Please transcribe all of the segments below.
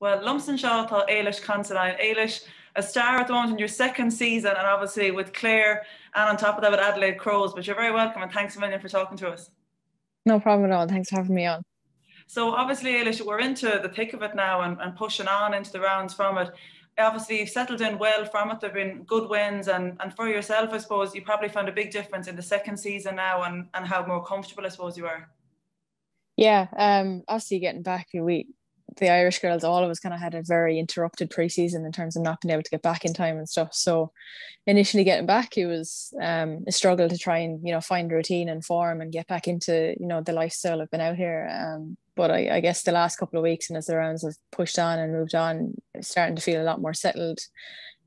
Well, Lumsden Shaw tá Ailish Considine. Ailish, a star at the moment in your second season, and obviously with Clare, and on top of that with Adelaide Crows. But you're very welcome, and thanks a million for talking to us. No problem at all. Thanks for having me on. So obviously, Ailish, we're into the thick of it now and, and pushing on into the rounds from it. Obviously, you've settled in well from it. There've been good wins, and, and for yourself, I suppose you probably found a big difference in the second season now, and, and how more comfortable I suppose you are. Yeah, um, obviously getting back, we the Irish girls, all of us kind of had a very interrupted preseason in terms of not being able to get back in time and stuff. So initially getting back, it was um, a struggle to try and, you know, find routine and form and get back into, you know, the lifestyle I've been out here. Um, but I, I guess the last couple of weeks and as the rounds have pushed on and moved on, starting to feel a lot more settled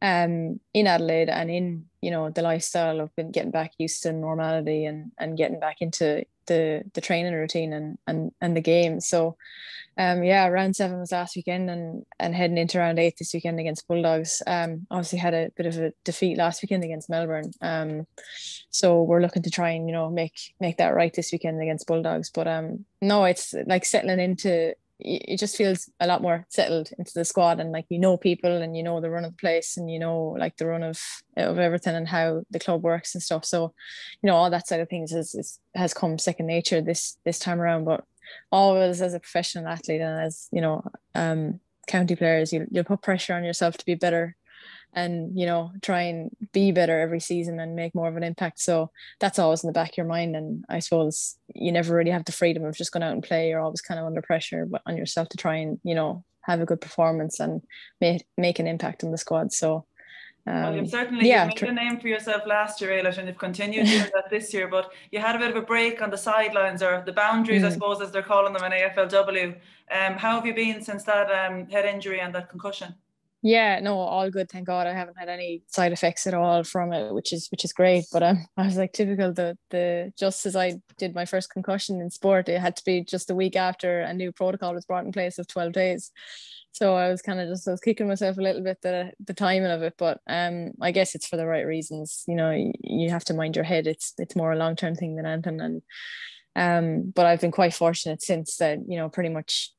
um, in Adelaide and in, you know, the lifestyle of been getting back used to normality and, and getting back into the the training routine and and and the game. So um, yeah, round seven was last weekend, and and heading into round eight this weekend against Bulldogs. Um, obviously had a bit of a defeat last weekend against Melbourne. Um, so we're looking to try and you know make make that right this weekend against Bulldogs. But um, no, it's like settling into. It just feels a lot more settled into the squad, and like you know people, and you know the run of the place, and you know like the run of of everything and how the club works and stuff. So, you know all that side of things is has come second nature this this time around. But always as a professional athlete and as you know um, county players you, you'll put pressure on yourself to be better and you know try and be better every season and make more of an impact so that's always in the back of your mind and i suppose you never really have the freedom of just going out and play you're always kind of under pressure but on yourself to try and you know have a good performance and make make an impact on the squad so um, well, you've certainly yeah, made a name for yourself last year, Ailish, and you've continued doing that this year. But you had a bit of a break on the sidelines or the boundaries, mm. I suppose, as they're calling them in AFLW. Um, how have you been since that um, head injury and that concussion? Yeah, no, all good. Thank God, I haven't had any side effects at all from it, which is which is great. But um, I was like typical. The the just as I did my first concussion in sport, it had to be just a week after a new protocol was brought in place of twelve days so I was kind of just I was kicking myself a little bit the the timing of it, but um I guess it's for the right reasons. You know, you, you have to mind your head. It's it's more a long term thing than anything, and um but I've been quite fortunate since that. You know, pretty much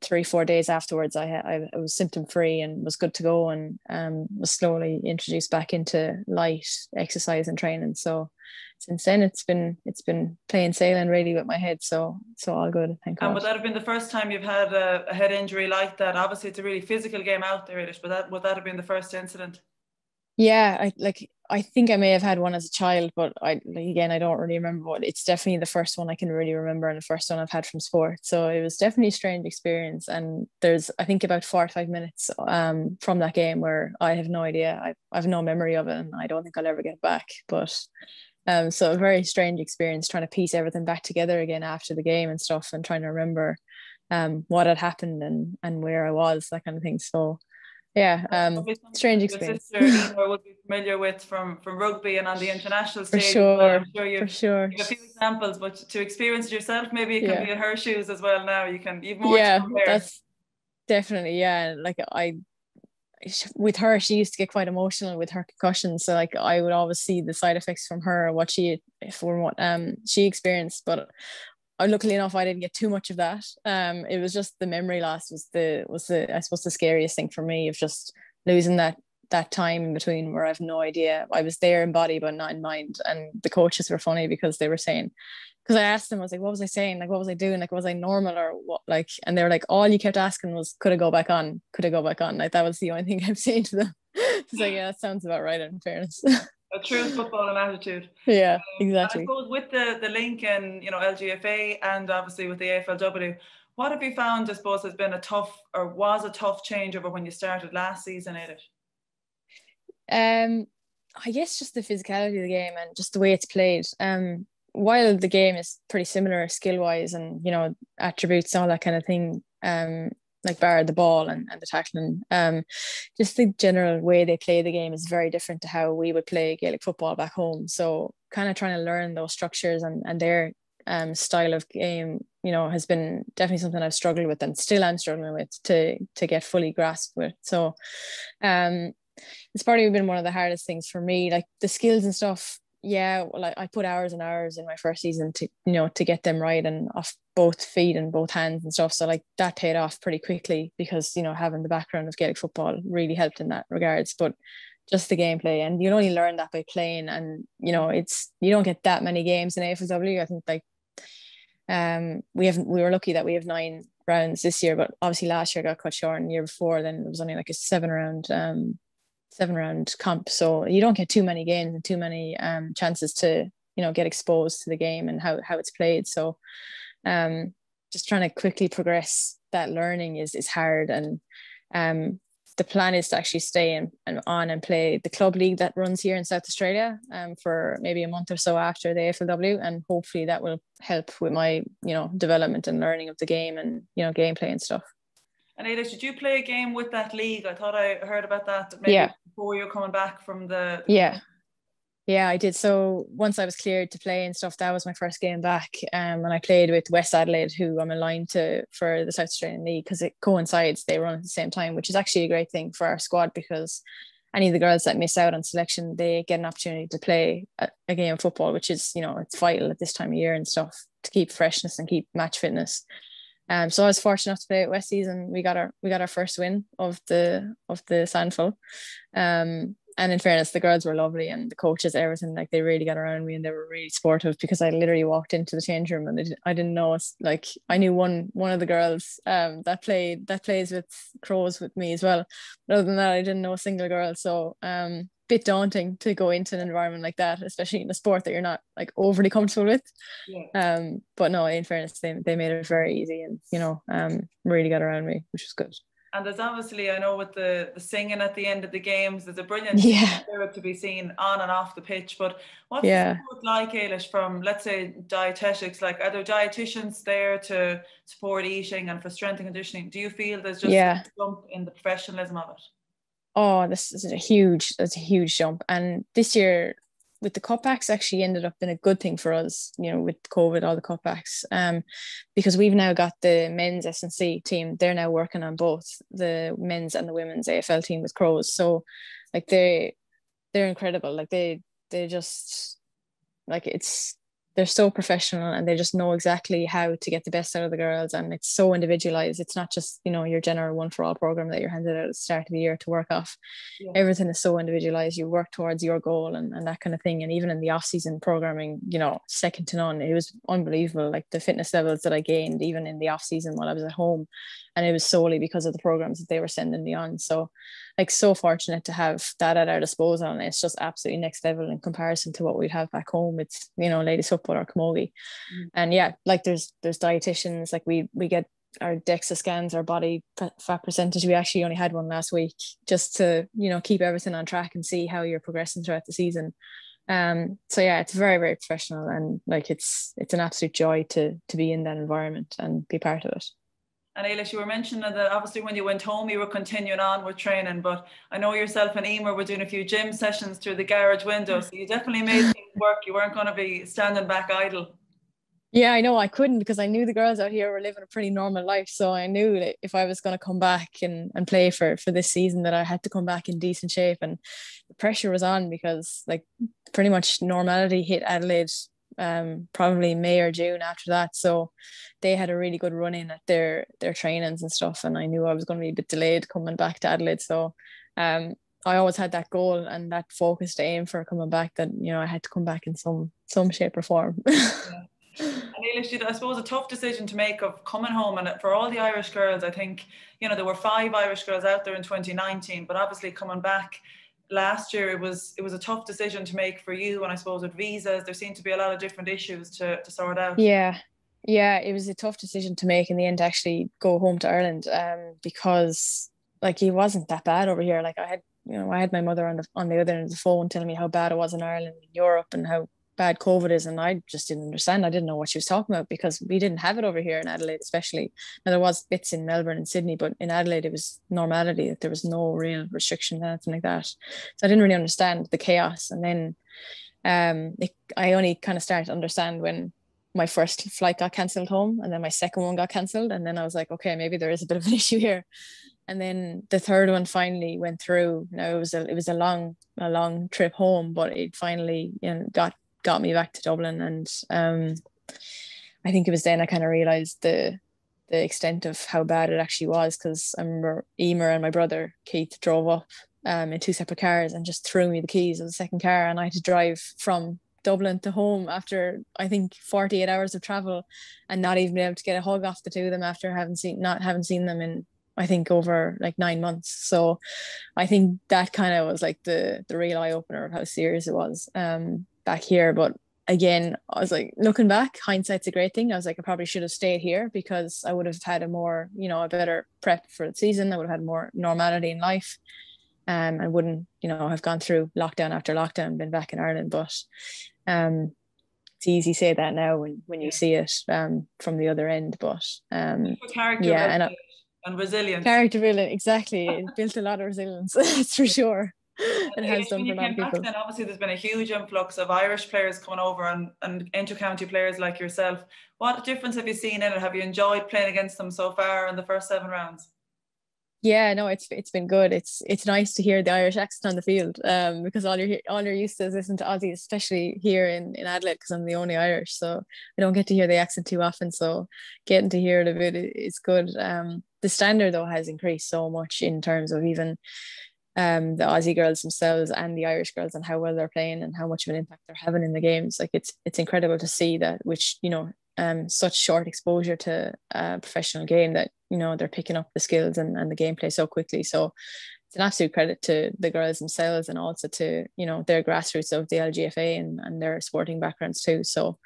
three four days afterwards, I I, I was symptom free and was good to go, and um was slowly introduced back into light exercise and training. So since then it's been it's been plain sailing really with my head. So so all good. Thank and would that have been the first time you've had a, a, head injury like that? Obviously it's a really physical game out there Irish, but that would that have been the first incident yeah I like I think I may have had one as a child but I like, again I don't really remember what it's definitely the first one I can really remember and the first one I've had from sport so it was definitely a strange experience and there's I think about four or five minutes um from that game where I have no idea I, I have no memory of it and I don't think I'll ever get back but um, so a very strange experience trying to piece everything back together again after the game and stuff and trying to remember um, what had happened and and where I was, that kind of thing. So yeah, um, strange experience. Sister would be familiar with from from rugby and on the international stage. For sure, sure you, for sure. You have a few examples, but to experience it yourself, maybe you can yeah. be in her shoes as well. Now you can you've more. Yeah, that's definitely yeah. Like I with her she used to get quite emotional with her concussions so like i would always see the side effects from her what she from what um she experienced but uh, luckily enough i didn't get too much of that um it was just the memory loss was the was the i suppose the scariest thing for me of just losing that that time in between where I've no idea. I was there in body but not in mind. And the coaches were funny because they were saying, because I asked them, I was like, what was I saying? Like, what was I doing? Like, was I normal or what? Like, and they were like, all you kept asking was, could I go back on? Could I go back on? Like, that was the only thing I'm saying to them. like, yeah, that sounds about right in fairness. a true football and attitude. Yeah, um, exactly. I suppose with the, the link in, you know, LGFA and obviously with the AFLW, what have you found, I suppose, has been a tough or was a tough change over when you started last season, Edith? Um, I guess just the physicality of the game and just the way it's played. Um, while the game is pretty similar skill wise and you know attributes and all that kind of thing um like bar the ball and, and the tackling. Um just the general way they play the game is very different to how we would play Gaelic football back home. So kind of trying to learn those structures and, and their um style of game you know has been definitely something I've struggled with and still I'm struggling with to to get fully grasped with. So um it's probably been one of the hardest things for me like the skills and stuff yeah, well, I, put hours and hours in my first season to you know to get them right and off both feet and both hands and stuff. So like that paid off pretty quickly because you know having the background of Gaelic football really helped in that regards. But just the gameplay, and you only learn that by playing. And you know it's you don't get that many games in AFLW. I think like um we haven't we were lucky that we have nine rounds this year, but obviously last year got cut short, and the year before then it was only like a seven round um seven round comp. So you don't get too many games and too many um, chances to you know get exposed to the game and how how it's played. So um, just trying to quickly progress that learning is is hard and um, the plan is to actually stay and, and on and play the club league that runs here in South Australia um, for maybe a month or so after the AFLW and hopefully that will help with my you know development and learning of the game and you know gameplay and stuff. And did you play a game with that league? I thought I heard about that. Maybe yeah. Before you're coming back from the. Yeah. Yeah, I did. So once I was cleared to play and stuff, that was my first game back. Um, and I played with West Adelaide, who I'm aligned to for the South Australian League because it coincides. They run at the same time, which is actually a great thing for our squad because any of the girls that miss out on selection, they get an opportunity to play a, a game of football, which is you know it's vital at this time of year and stuff to keep freshness and keep match fitness. Um, so I was fortunate enough to play at Westies and we got our we got our first win of the of the SANFL. Um, and in fairness, the girls were lovely and the coaches, everything like they really got around me and they were really supportive because I literally walked into the change room and I didn't know it's like I knew one one of the girls um that played that plays with crows with me as well. But other than that, I didn't know a single girl. So um bit daunting to go into an environment like that, especially in a sport that you're not like overly comfortable with. Yeah. Um, but no, in fairness, they, they made it very easy and you know, um, really got around me, which was good. And there's obviously, I know with the, the singing at the end of the games, there's a brilliant yeah. spirit to be seen on and off the pitch. But what's yeah. it like, Ailish, from let's say dietetics? Like, are there dietitians there to support eating and for strength and conditioning? Do you feel there's just yeah. a jump in the professionalism of it? Oh, this is a huge, that's a huge jump. And this year with the cutbacks actually ended up being a good thing for us, you know, with COVID, all the cutbacks, um, because we've now got the men's S&C team. They're now working on both the men's and the women's AFL team with Crows. So like they, they're incredible. Like they, they just like it's they're so professional and they just know exactly how to get the best out of the girls. And it's so individualized. It's not just you know your general one for all program that you're handed out at the start of the year to work off. Yeah. everything is so individualized. You work towards your goal and, and that kind of thing. And even in the off-season programming you know second to none it was unbelievable. Like the fitness levels that i gained even in the off-season while i was at home. And it was solely because of the programs that they were sending me on. So like so fortunate to have that at our disposal. And it's just absolutely next level in comparison to what we'd have back home. It's you know ladies football or camogie mm. and yeah like there's there's dietitians like we we get our DEXA scans, our body fat percentage. We actually only had one last week just to, you know, keep everything on track and see how you're progressing throughout the season. Um, so yeah, it's very, very professional and like it's it's an absolute joy to to be in that environment and be part of it. And Ailish, you were mentioning that obviously when you went home, you were continuing on with training, but I know yourself and Eimear were doing a few gym sessions through the garage window. So you definitely made things work. You weren't going to be standing back idle. Yeah, I know I couldn't because I knew the girls out here were living a pretty normal life. So I knew that if I was going to come back and, and play for, for this season, that I had to come back in decent shape. And the pressure was on because like pretty much normality hit Adelaide um, probably May or June after that. So they had a really good run in at their their trainings and stuff. And I knew I was going to be a bit delayed coming back to Adelaide. So um, I always had that goal and that focus to aim for coming back. That you know I had to come back in some some shape or form. I suppose a tough decision to make of coming home and for all the Irish girls, I think, you know, there were five Irish girls out there in 2019, but obviously coming back last year it was it was a tough decision to make for you and I suppose with visas there seemed to be a lot of different issues to, to sort out. Yeah. Yeah, it was a tough decision to make in the end to actually go home to Ireland um because like it wasn't that bad over here. Like I had you know, I had my mother on the on the other end of the phone telling me how bad it was in Ireland and Europe and how bad COVID is, and I just didn't understand. I didn't know what she was talking about because we didn't have it over here in Adelaide, especially. Now there was bits in Melbourne and Sydney, but in Adelaide it was normality. That there was no real restriction, anything like that. So I didn't really understand the chaos. And then um, it, I only kind of started to understand when my first flight got cancelled home, and then my second one got cancelled, and then I was like, okay, maybe there is a bit of an issue here. and then the third one finally went through. Now it was a it was a long a long trip home, but it finally you know got got me back to Dublin, and um, I think it was then I kind of realized the the extent of how bad it actually was because I remember Eimear and my brother Keith drove up um, in two separate cars and just threw me the keys of the second car, and I had to drive from Dublin to home after I think 48 hours of travel and not even be able to get a hug off the two of them after having seen not having seen them in I think over like nine months. So I think that kind of was like the the real eye opener of how serious it was um back here. But again, I was like looking back, hindsight's a great thing. I was like, I probably should have stayed here because I would have had a more, you know, a better prep for the season. I would have had more normality in life. Um, and wouldn't, you know, have gone through lockdown after lockdown, been back in Ireland. But um it's easy to say that now when when you see it um from the other end. But um yeah, and I, and resilience. Character building, exactly. it built a lot of resilience, that's for sure. It has done for a lot of people. Then obviously, there's been a huge influx of Irish players coming over and, and inter-county players like yourself. What difference have you seen in it? Have you enjoyed playing against them so far in the first seven rounds? yeah no it's it's been good it's it's nice to hear the irish accent on the field um because all you're all you're used to is listening to aussie especially here in in adelaide because i'm the only irish so i don't get to hear the accent too often so getting to hear it a bit is good um the standard though has increased so much in terms of even um the aussie girls themselves and the irish girls and how well they're playing and how much of an impact they're having in the games. Like it's it's incredible to see that which you know um, such short exposure to a professional game that you know they're picking up the skills and, and the gameplay so quickly. So it's an absolute credit to the girls themselves and also to you know their grassroots of the LGFA and, and their sporting backgrounds too. So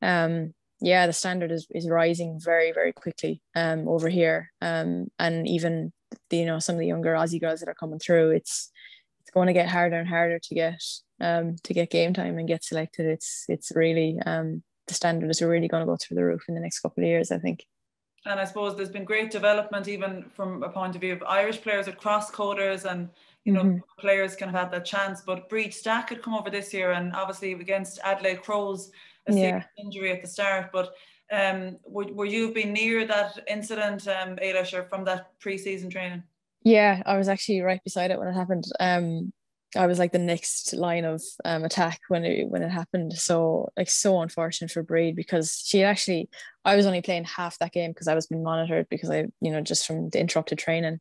um yeah the standard is, is rising very very quickly um over here um and even the, you know some of the younger Aussie girls that are coming through it's it's going to get harder and harder to get um to get game time and get selected it's it's really um the standard is really going to go through the roof in the next couple of years, I think. And I suppose there's been great development even from a point of view of Irish players with cross coders and you know mm-hmm. players kind of had that chance. But Bríd Stack had come over this year and obviously against Adelaide Crows a yeah. injury at the start. But um, were, were you been near that incident, um, Ailish, or from that pre-season training? Yeah, I was actually right beside it when it happened. Um, I was like the next line of um, attack when it when it happened. So like so unfortunate for Bríd because she actually I was only playing half that game because I was being monitored because I you know just from the interrupted training,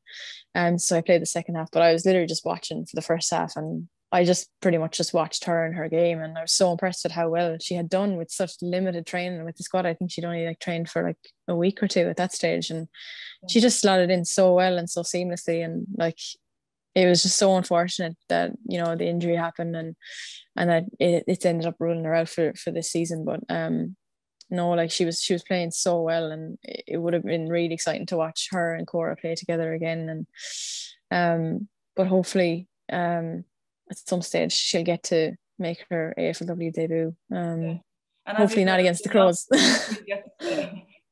and um, so I played the second half. But I was literally just watching for the first half, and I just pretty much just watched her and her game, and I was so impressed at how well she had done with such limited training with the squad. I think she'd only like trained for like a week or two at that stage, and she just slotted in so well and so seamlessly, and like it was just so unfortunate that you know the injury happened and and that it, it ended up ruling her out for for this season but um no like she was she was playing so well and it, it would have been really exciting to watch her and Cora play together again and um but hopefully um at some stage she'll get to make her AFLW debut um yeah. and hopefully not against the Crows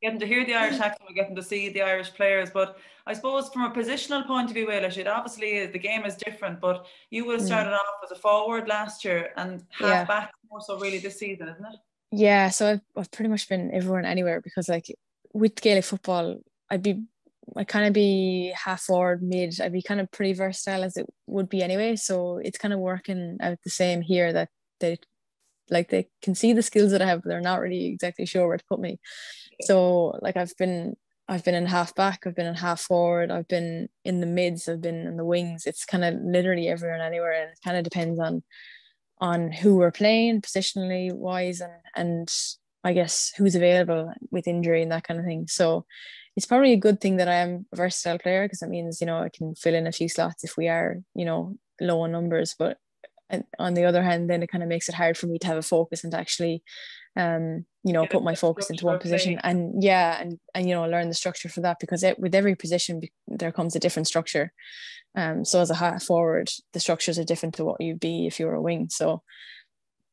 getting to hear the Irish accent, we're getting to see the Irish players. But I suppose from a positional point of view, Ailish, it obviously the game is different. But you would have started mm. off as a forward last year and half yeah. back more so really this season, isn't it? Yeah, so I've, I've pretty much been everywhere and anywhere because like with Gaelic football, I'd be I kind of be half forward, mid. I'd be kind of pretty versatile as it would be anyway. So it's kind of working out the same here that they like they can see the skills that I have, but they're not really exactly sure where to put me. So like I've been I've been in half back, I've been in half forward, I've been in the mids, I've been in the wings. It's kind of literally everywhere and anywhere, and it kind of depends on on who we're playing positionally wise and and I guess who's available with injury and that kind of thing. So it's probably a good thing that I am a versatile player because that means you know I can fill in a few slots if we are you know low on numbers. But on the other hand, then it kind of makes it hard for me to have a focus and to actually um you know put my focus into one position. and yeah and and you know learn the structure for that because it, with every position there comes a different structure. Um so as a half forward the structures are different to what you'd be if you were a wing. So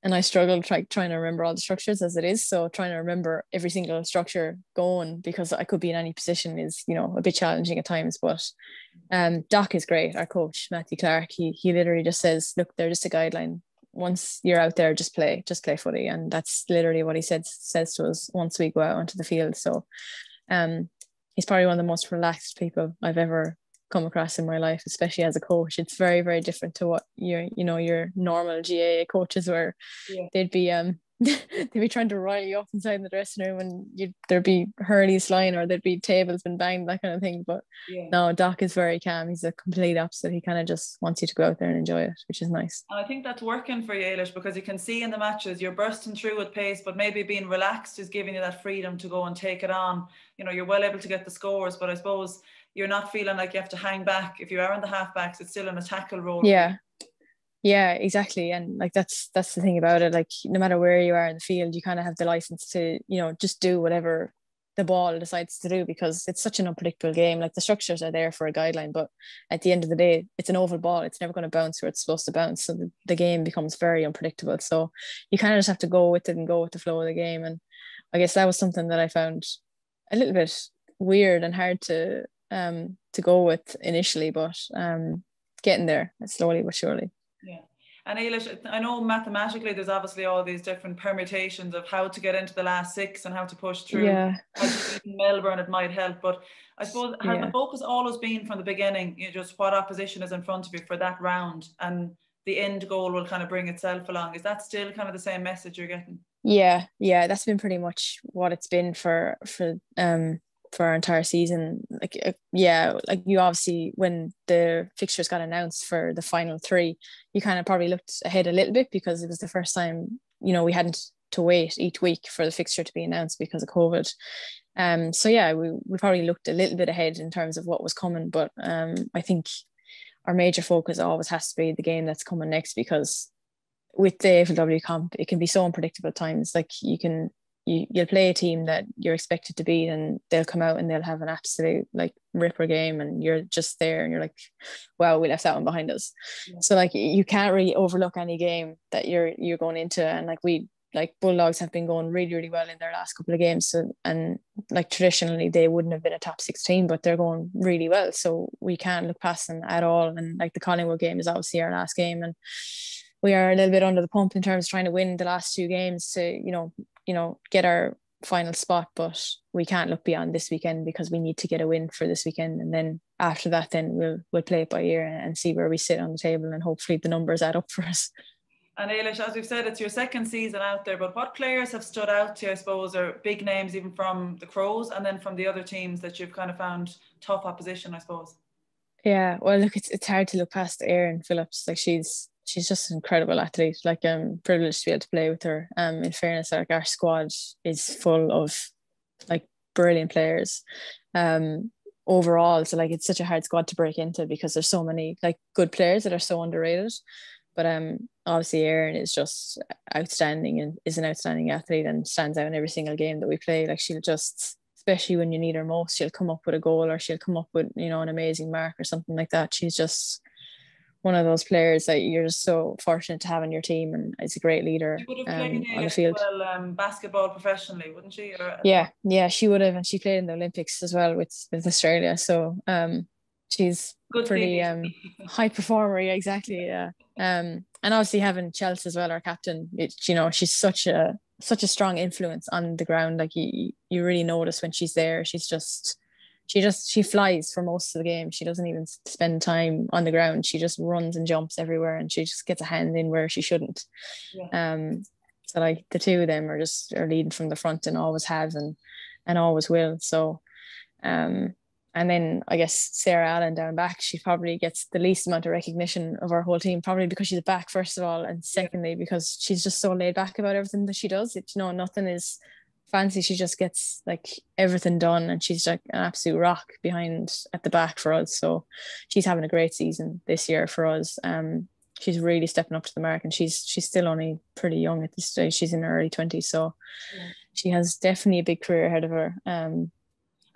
and I struggle try, trying to remember all the structures as it is. So trying to remember every single structure going because I could be in any position is, you know, a bit challenging at times. But um, Doc is great. Our coach Matthew Clarke, he he literally just says, look, they're just a guideline once you're out there, just play, just play footy, and that's literally what he said says to us once we go out onto the field. So, um, he's probably one of the most relaxed people I've ever come across in my life, especially as a coach. It's very, very different to what your, you know, your normal GAA coaches were. Yeah. They'd be um they'd be trying to rile you up inside the dressing room and you'd there'd be hurleys flying or there'd be tables been banged, that kind of thing. But yeah. no, Doc is very calm. He's a complete opposite. He kind of just wants you to go out there and enjoy it, which is nice. And I think that's working for you, Ailish, because you can see in the matches you're bursting through with pace, but maybe being relaxed is giving you that freedom to go and take it on. You know, you're well able to get the scores, but I suppose you're not feeling like you have to hang back. If you are in the halfbacks, it's still in a tackle role. Yeah. Yeah exactly. And like that's that's the thing about it. Like no matter where you are in the field you kind of have the license to you know just do whatever the ball decides to do because it's such an unpredictable game. Like the structures are there for a guideline but at the end of the day it's an oval ball. It's never going to bounce where it's supposed to bounce. So the, the game becomes very unpredictable. So you kind of just have to go with it and go with the flow of the game. And i guess that was something that i found a little bit weird and hard to um to go with initially but um getting there slowly but surely yeah. And Ailish, I know mathematically there's obviously all these different permutations of how to get into the last six and how to push through. Yeah. Melbourne, it might help. But I suppose has yeah. the focus always been from the beginning, you know, just what opposition is in front of you for that round and the end goal will kind of bring itself along. Is that still kind of the same message you're getting? Yeah, yeah, that's been pretty much what it's been for for um for our entire season. Like, uh, yeah, like you obviously, when the fixtures got announced for the final three, you kind of probably looked ahead a little bit because it was the first time, you know, we hadn't to wait each week for the fixture to be announced because of COVID. Um, so yeah, we, we probably looked a little bit ahead in terms of what was coming, but um, I think our major focus always has to be the game that's coming next because with the AFLW comp, it can be so unpredictable at times. Like you can you you'll play a team that you're expected to beat and they'll come out and they'll have an absolute like ripper game and you're just there and you're like wow we left that one behind us yeah. so like you can't really overlook any game that you're you're going into and like we like bulldogs have been going really really well in their last couple of games so and like traditionally they wouldn't have been a top 16 but they're going really well so we can't look past them at all and like the collingwood game is obviously our last game and we are a little bit under the pump in terms of trying to win the last two games to you know you know, get our final spot, but we can't look beyond this weekend because we need to get a win for this weekend. And then after that, then we'll we'll play it by ear and see where we sit on the table, and hopefully the numbers add up for us. And Ailish, as we've said, it's your second season out there, but what players have stood out to you, I suppose, are big names even from the Crows and then from the other teams that you've kind of found tough opposition, I suppose? Yeah, well, look, it's, it's hard to look past Erin Phillips. Like she's she's just an incredible athlete. Like I'm um, privileged to be able to play with her. Um, in fairness, like our squad is full of like brilliant players. Um, overall, so like it's such a hard squad to break into because there's so many like good players that are so underrated. But um, obviously Erin is just outstanding and is an outstanding athlete and stands out in every single game that we play. Like she'll just especially when you need her most, she'll come up with a goal or she'll come up with, you know, an amazing mark or something like that. She's just one of those players that you're just so fortunate to have on your team, and is a great leader um, on the field. Well, um, basketball professionally, wouldn't she? Or, yeah, yeah, she would have, and she played in the Olympics as well with with Australia. So um, she's Good pretty um high performer. Yeah, exactly. Yeah. Um, and obviously having Chelsea as well, our captain. It, you know, she's such a such a strong influence on the ground. Like you, you really notice when she's there. She's just she just she flies for most of the game. She doesn't even spend time on the ground. She just runs and jumps everywhere, and she just gets a hand in where she shouldn't. Yeah. Um, so like the two of them are just are leading from the front and always have and and always will. So, um, and then I guess Sarah Allan down back, she probably gets the least amount of recognition of our whole team, probably because she's back first of all, and secondly because she's just so laid back about everything that she does. It you know nothing is fancy she just gets like everything done and she's like an absolute rock behind at the back for us. So she's having a great season this year for us. Um she's really stepping up to the mark and she's she's still only pretty young at this stage. She's in her early 20s so yeah. she has definitely a big career ahead of her. Um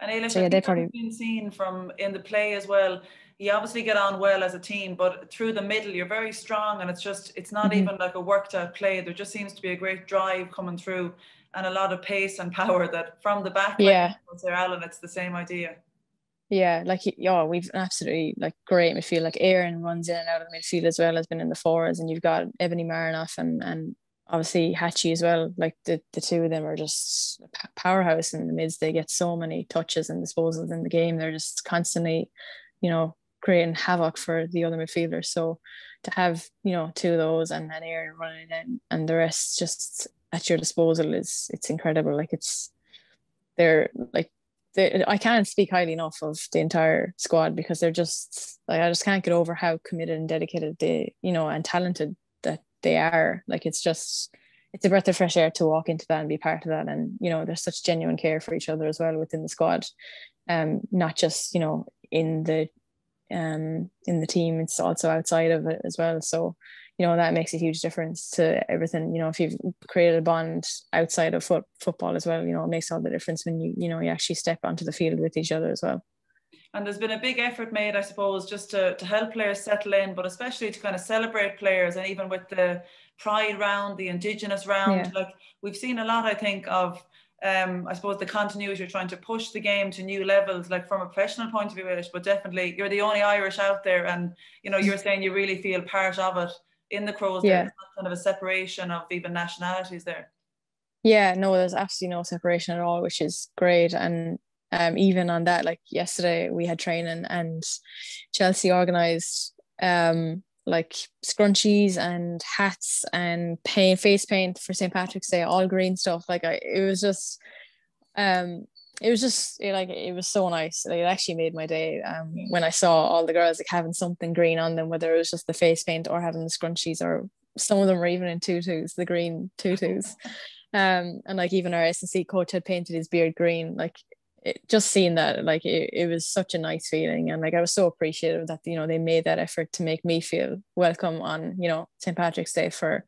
and Ailish, so yeah, they probably been seen from in the play as well? You obviously get on well as a team, but through the middle, you're very strong, and it's just it's not mm-hmm. even like a worked out play. There just seems to be a great drive coming through, and a lot of pace and power that from the back yeah. Sarah Allan it's the same idea. Yeah like yeah we've absolutely like great midfield like Erin runs in and out of the midfield as well has been in the forwards and you've got Ebony Marinoff and and obviously Hatchie as well like the, the two of them are just a powerhouse in the mids. They get so many touches and disposals in the game. They're just constantly you know creating havoc for the other midfielders. So to have you know two of those and then Erin running in and the rest just at your disposal is it's incredible. Like it's they're like they, I can't speak highly enough of the entire squad because they're just like I just can't get over how committed and dedicated they you know and talented that they are. Like it's just it's a breath of fresh air to walk into that and be part of that. And you know, there's such genuine care for each other as well within the squad, um, not just you know in the um in the team, it's also outside of it as well. So you know that makes a huge difference to everything. You know if you've created a bond outside of foot, football as well you know it makes all the difference when you you know you actually step onto the field with each other as well. And there's been a big effort made i suppose just to, to help players settle in but especially to kind of celebrate players and even with the pride round the indigenous round yeah. like we've seen a lot i think of um, I suppose the continuity you're trying to push the game to new levels, like from a professional point of view, but definitely you're the only Irish out there, and you know you're saying you really feel part of it in the Crows. Yeah. There's kind of a separation of even nationalities there. Yeah, no, there's absolutely no separation at all, which is great. And um, even on that, like yesterday we had training and Chelsea organized um, like scrunchies and hats and paint face paint for St. Patrick's Day, all green stuff. Like I, it was just um it was just it, like it was so nice. Like, it actually made my day um, when I saw all the girls like having something green on them, whether it was just the face paint or having the scrunchies, or some of them were even in tutus, the green tutus. um, and like even our S&C coach had painted his beard green. Like it, just seeing that, like it, it was such a nice feeling, and like I was so appreciative that you know they made that effort to make me feel welcome on you know St Patrick's Day for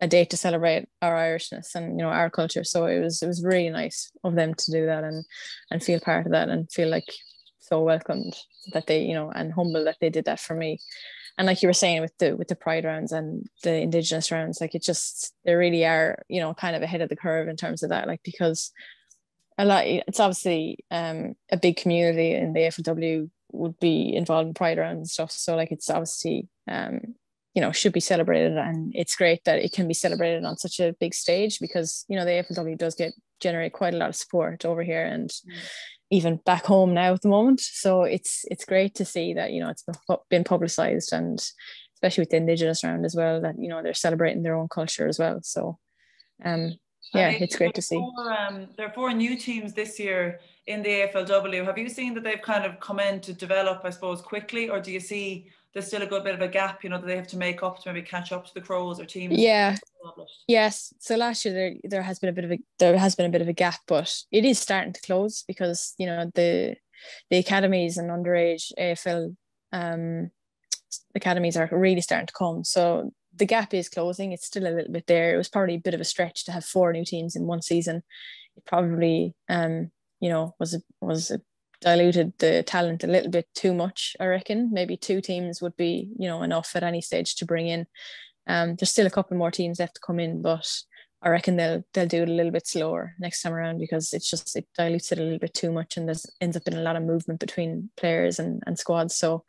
a day to celebrate our Irishness and you know our culture. So it was it was really nice of them to do that and and feel part of that and feel like so welcomed that they you know and humble that they did that for me. And like you were saying with the with the pride rounds and the indigenous rounds, like it just they really are you know kind of ahead of the curve in terms of that. Like because a lot it's obviously um a big community in the AFLW would be involved in pride rounds and stuff. So like it's obviously um you know should be celebrated and it's great that it can be celebrated on such a big stage because you know the AFLW does get generate quite a lot of support over here and mm. even back home now at the moment. So it's it's great to see that you know it's been publicized and especially with the indigenous round as well that you know they're celebrating their own culture as well. So um yeah it's great to see. four, um, there are four new teams this year in the AFLW have you seen that they've kind of come in to develop I suppose quickly or do you see there's still a good bit of a gap, you know, that they have to make up to maybe catch up to the Crows or teams. Yeah. Yes. So last year there there has been a bit of a there has been a bit of a gap, but it is starting to close because you know the the academies and underage AFL um academies are really starting to come. So the gap is closing. It's still a little bit there. It was probably a bit of a stretch to have four new teams in one season. It probably um you know was a was a diluted the talent a little bit too much. I reckon maybe two teams would be you know enough at any stage to bring in. Um, there's still a couple more teams left to come in, but I reckon they'll they'll do it a little bit slower next time around because it's just it dilutes it a little bit too much and there's ends up in a lot of movement between players and, and squads. So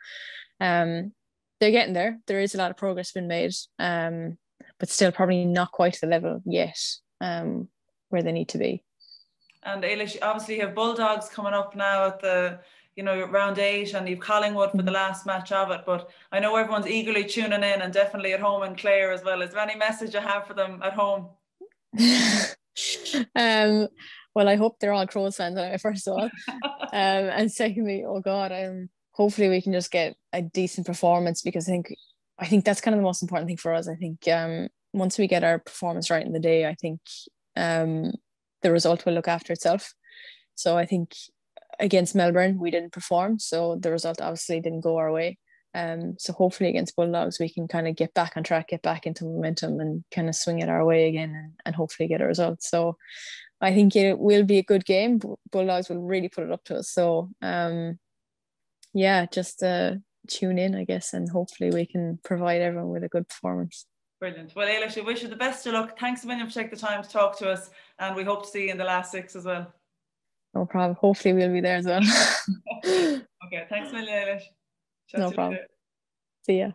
um they're getting there. There is a lot of progress been made. Um but still probably not quite the level yet um where they need to be. And Ailish, obviously you have Bulldogs coming up now at the you know round eight, and you've Collingwood for the mm-hmm. last match of it. But I know everyone's eagerly tuning in, and definitely at home in Clare as well. Is there any message you have for them at home? um, well, I hope they're all Crows fans. First of all, um, and secondly, oh God, um, hopefully we can just get a decent performance because I think I think that's kind of the most important thing for us. I think um, once we get our performance right in the day, I think um, the result will look after itself. So I think against Melbourne we didn't perform, so the result obviously didn't go our way. Um, so hopefully against Bulldogs we can kind of get back on track, get back into momentum, and kind of swing it our way again, and, and hopefully get a result. So I think it will be a good game. Bulldogs will really put it up to us. So um, yeah, just uh, tune in, I guess, and hopefully we can provide everyone with a good performance. Brilliant. Well, Ailish, we wish you the best of luck. Thanks a million for taking the time to talk to us, and we hope to see you in the last six as well. No problem. Hopefully, we'll be there as well. okay. Thanks a million, Ailish. no problem. See ya.